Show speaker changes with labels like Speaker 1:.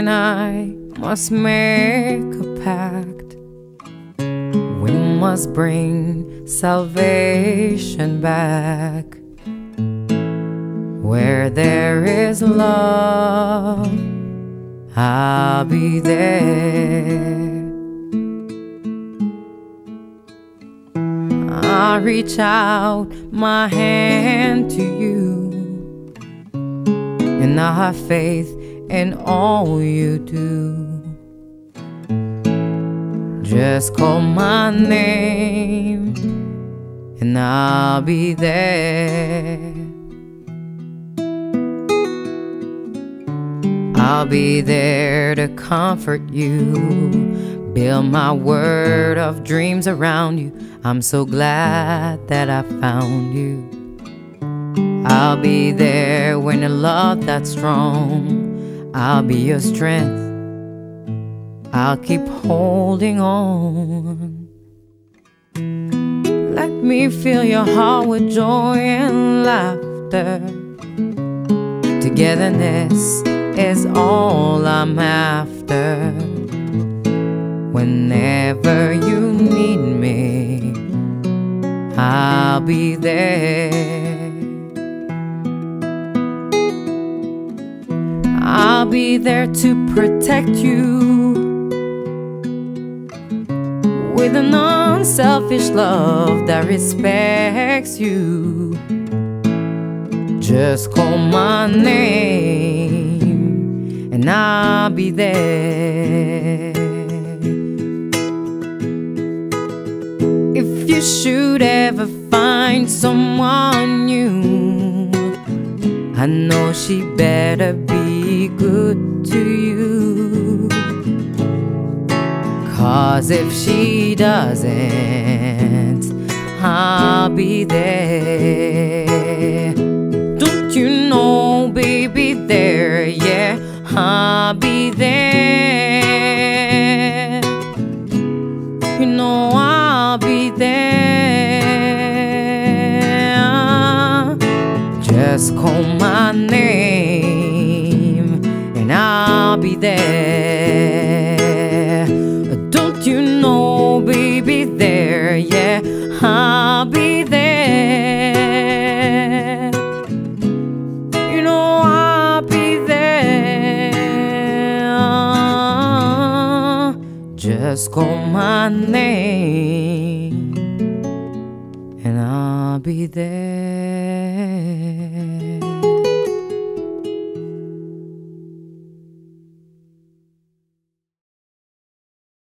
Speaker 1: and I must make a pact. We must bring salvation back. Where there is love, I'll be there. I reach out my hand to you, and I have faith in all you do. Just call my name, and I'll be there. I'll be there to comfort you, build my word of dreams around you. I'm so glad that I found you. I'll be there when a love that's strong. I'll be your strength. I'll keep holding on. Let me fill your heart with joy and laughter. Togetherness is all I'm after. Whenever you need me, I'll be there. Be there to protect you with an unselfish love that respects you. Just call my name and I'll be there. If you should ever find someone new, I know she better be good to you. Cause if she doesn't, I'll be there. Don't you know, baby, there, yeah, I'll be there. You know, I'll be there. Just call my name, and I'll be there. Don't you know, baby, there, yeah, I'll be there. You know, I'll be there. Just call my name, and I'll be there.